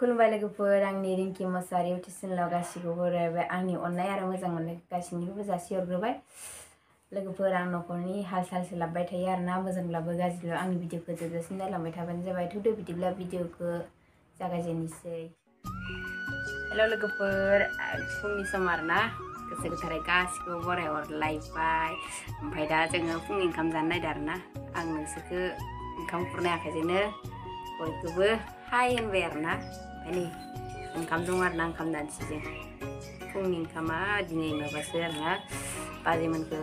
खुलुमबाय लोगोफोर आंनि रिंकि मसारि टिउसनाव गासिखौबो रायबाय आंनि अननाय आरो मोजां मोननाय गासैनिखौबो जासिहरग्रोबाय लोगोफोर आं न'खरनि हाल साल सोलाबबाय थायो आरोना मोजांब्लाबो गाज्रिब्लाबो आंनि भिडिअखौ जोबजासिम नायलांबाय थाबानो जाबाय थौदो बिदिब्ला भिडिअखौ जागायजेननोसै हेल' लोगोफोर फुंनि सम आरोना गोसो गोथारै गासिखौबो बरायहरलायबाय ओमफ्राय दा जोङो फुंनि ओंखाम जानो नायदो आरोना आं नोंसोरखौ ओंखाम खुरनाय आखाइजोंनो बयखौबो हाय होनबाय आरोना Ini Angkam dungar nangkam dan sisi Kung ningkam a Dini ima basir ya, ya. Pazi man ke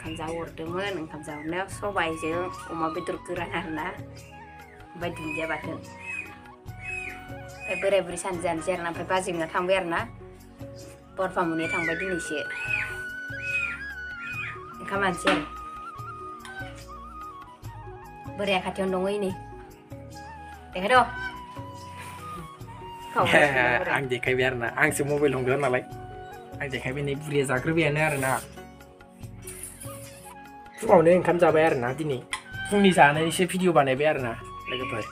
Angkam zawur temen Angkam zawur ne Sobai je Uma betul kurang arna Badin je batin Eber eberi san zan zan Nampai pazi minat hang berna Porfamu ni tang badin isi Angkam an sen Beri akati ondongu ini Dekadoh Angde kai biar na, ang si mobil hong gana lai. Angde kai bini bria zakri biar na rana. Fung au neng kamza biar na dini. Fung ni sana ni se video bane biar na, lega per.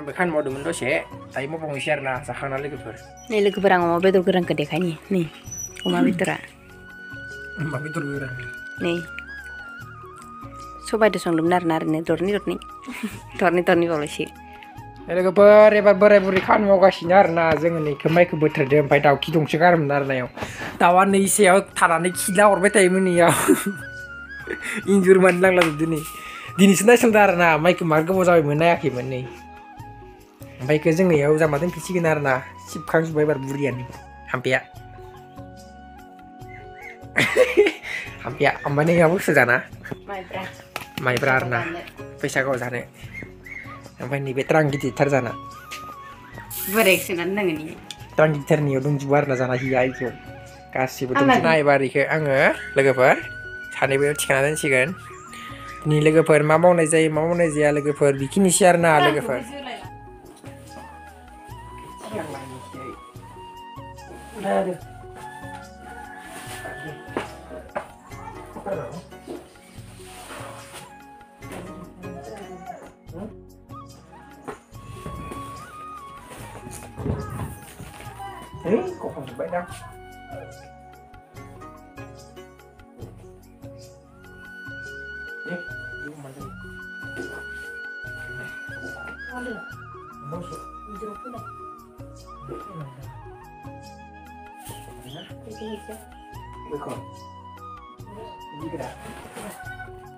Ambe kan modu mendo se, tai mo pong share na sahana per. Nih lega per ang mo betul gerang kede kai ni, ni. Uma bitura. Uma bitur Nih. Coba deh song lumnar nar nih, torni torni. Torni torni kalau लोगोफोर एबार बोराय बुरै खामानि मावगासिनो आरोना जोङो नैखौ माइखौ बोथ्रोदो ओमफ्राय दाउखि दंसो गारोमोन आरोनायाव दाउआ नै सायाव थानानै खिला हरबाय थायोमोन नैयाव इन्जुर मानो नांलाजोबदो नै दिनैसो नायसंदों आरोना माइखौ मार गोबाव जाबायमोन नायाखैमोन नै ओमफ्राय बेखौ जोङो इयाव जामा दोनफैसिगोन आरोना सिबखांजोब्बाय एबार बुरियानो हाम्फाया हाम्फाया ओमफ्राय नै बुस्थु जाना माइब्रा आरोना फैसाखौ जानो ओमफ्राय नैबे ट्रां गिदिरथार जाना बोरायखौ सोनानै नाङो ट्रां गिदिरथारनियाव दंजोबो आरो ना जाना हिया इखौ गासिबो दंजोबो आङो लोगोफोर सानैबो थिखाना दोनसिगोन दिनै लोगोफोर मा मावनाय जायो मा मावनाय जाया लोगोफोर बेखिनिसै आरो ना लोगोफोर Yeah. thế có khoảng bảy năm đi đi mà đi Hãy subscribe cho kênh Ghiền Mì Gõ Để không bỏ lỡ những video hấp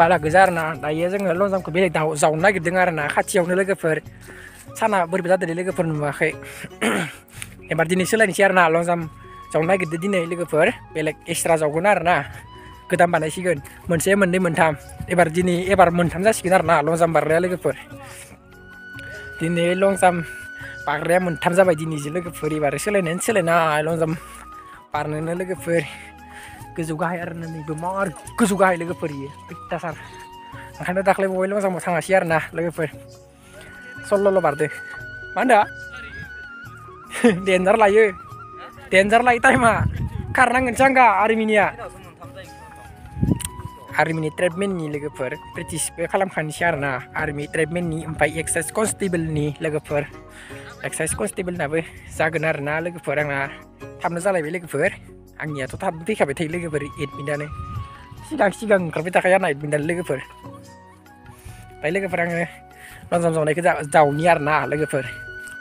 pala gozarna daye जोङो लजामखौ बेलेग दाउ जावनो नागिरदों आरो ना खाथियावनो लोगोफोर साना बोरैबा जादों लोगोफोर नुवाखै एबार दिनै सोलायनोसै आरो ना लजाम जावनो नागिरदों दिनै लोगोफोर बेलेग एक्सट्रा जावगोन आरो ना गोदान बानायसिगोन मोनसे मोननै मोनथाम एबार दिनै एबार मोनथाम जासिगोन आरो ना लं जाम्प बारग्राया लोगोफोर दिनै लं जाम्प बारग्राया मोनथाम जाबाय दिनैजों लोगोफोर एबार सोलायनानै सोलायना लं जाम्प बारनोनो लोगोफोर kezuga hai arna ni bema ar kezuga hai lege perie pita ilo sama sanga siar nah lege per solo lo barde manda dender la ye iya. dender la ita ma karna ngen sangga arminia Army treatment ni lega per British eh, per kalam khan siar na army treatment ni empai excess constable ni lega per excess constable na be sagnar na lega per ang na tham na zalai per आंनियाथ' थाब फैखाबाय थायो लोगोफोर एडमिटआनो सिगां सिगां ओंखारबाय थाखाय आंना एडमिटआनो लोगोफोर ओमफ्राय लोगोफोर आङो लंजाम जावनायखौ जा जावनि आरो ना लोगोफोर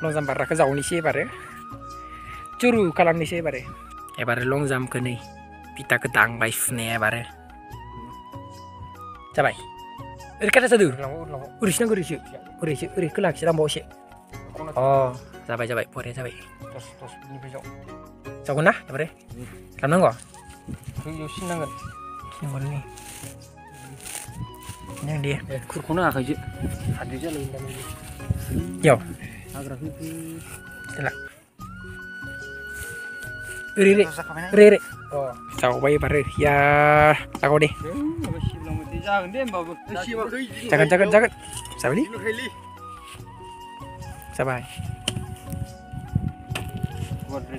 लंजाम बारग्राखौ जावनिसै एबारो जुरु खालामनिसै एबारो एबारो लंजामखौ नै बिटाखौ दांबाय सुनाया एबारो जाबाय ओरै खाथा जादों ओरैसो नांगौ ओरैसो ओरैसो ओरैसो ओरै खोलाखिसै दांबावसे अ sabay sabay pore sabay tos tos ini bejo jauh pore kamna go ki yo sinang ga ki mon ni nyang dia kur kuna ka ji hadi ja lain jauh yo agra hu ki sila Rere, rere, oh, jauh bayi pare, ya, jauh deh, jangan, jangan, jangan, sabar nih, sabar, para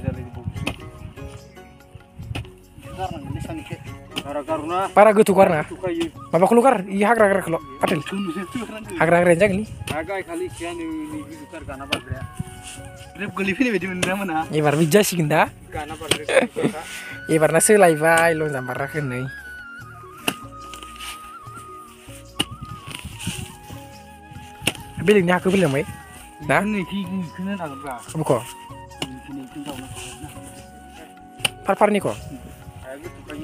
gue karena na bapak keluar iya hak ragar kalau patel hak ragar yang iya, ini రేపు గొలిపిని పెట్టి ఉందామనా ఏ వర విజాసి కింద ఏ వరన సేల్ అయివా ఇల్లు సంబర్రా కింద బిల్లింగ్ నాకు బిల్లం పోయి దా అబ్బుకో फारफारनिखौ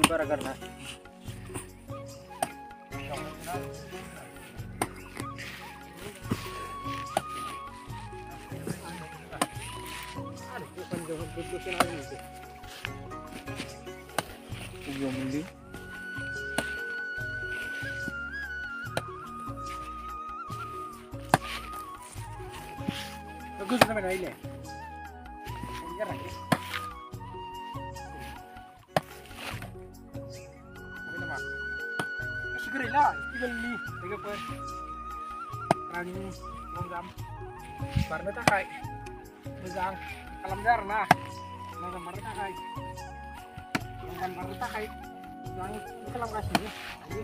बारा गारना Ubiya mundi. Bagus sampai naik ni. Sigurila, igalli. Tiga pa. Rani, mongam. Barna ta kay. Mizang, kalamdar na. Mongam barna ta kay. Mongam barna ta kay. Lang, kalam kasi ini. Ay.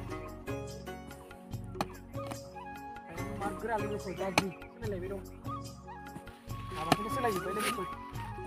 Ay, magra lagi sa gagi. Sila lebi dong. Apa kita sila gitu, lebi dong.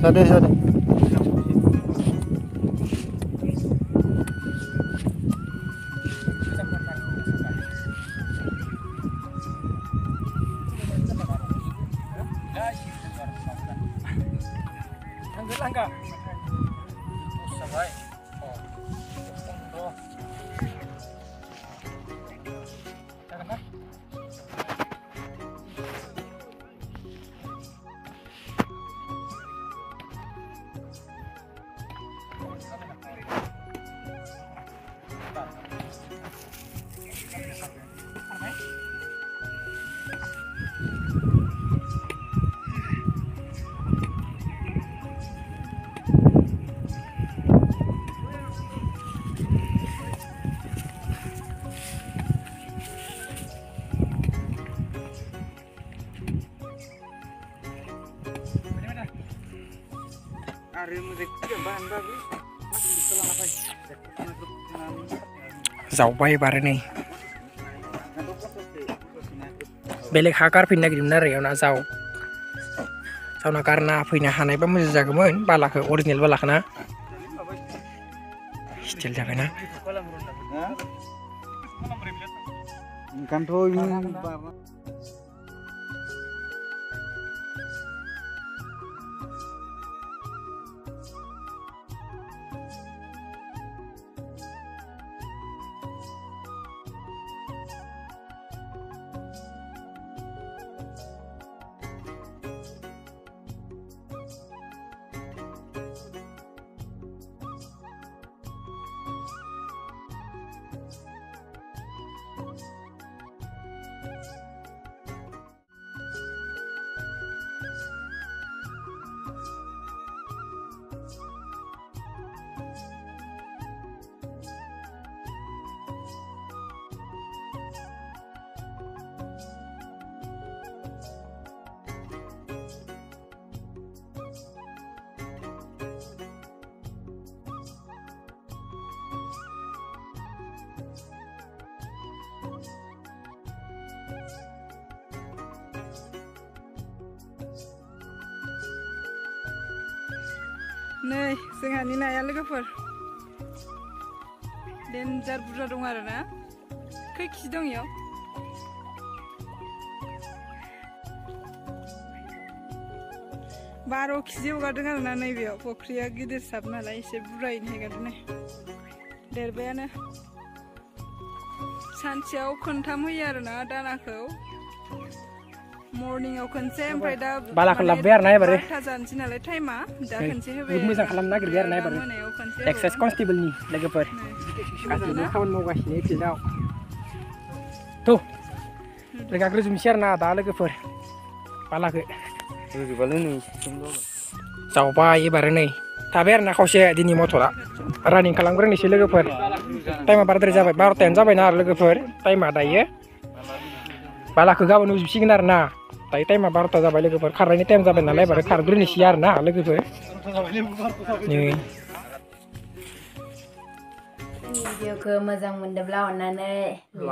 Sade, sade. Langkah. Sampai. Hari musik bahan bagus. Masih bisa lah apa? sampai pare nih. Belik hakar pindah ke dimana reo na Zau Sao na karna pindah hanai pemuzi jaga moin pala ke original pala kena. Still jaga na. Kontrol ini. नै जोंहानि नाया लोगोफोर डेन्जार बुरजा दं आरो ना खै केजि दं इयाव बार' केजि हगारदों आरो ना नैबेयाव फख्रिया गिदिर साब नालाय एसे बुरजायैनो हेगारदों देरबायानो सानसेयाव खनथाम होयो आरो ना दानाखौ balak la ber nay bare hazan sina le taima kan sehebe mu mizan khalam nagir ber nay bare excess constable ni lega par kasu na khawan mo gash ne ti dao to lega kru sum sher di ni sao pa running kalam gren ni sile lega par taima bar dre jabai bar ten jabai na lega par taima da ye balak ga bonu sum signa दायो टाइमा बार'था जाबाय लोगोफोर खारनायनि टाइम जाबाय नालाय बारा खारग्रोनोसै आरो ना लोगोफोर नै भिडिअखौ मोजां मोनदोंब्ला अन्नानै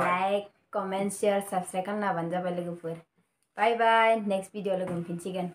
लाइक कमेन्ट शेयार साबस्क्राइब खालामना होबानो जाबाय बाय नेक्स्ट भिडिअ लोगो मोनफिनसिगोन